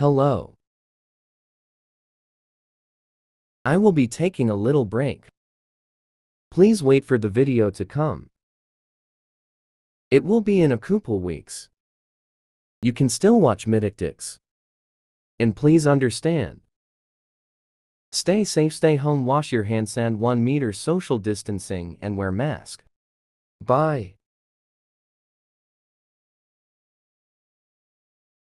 Hello. I will be taking a little break. Please wait for the video to come. It will be in a couple weeks. You can still watch Midictics. And please understand. Stay safe, stay home, wash your hands, and 1 meter social distancing and wear mask. Bye.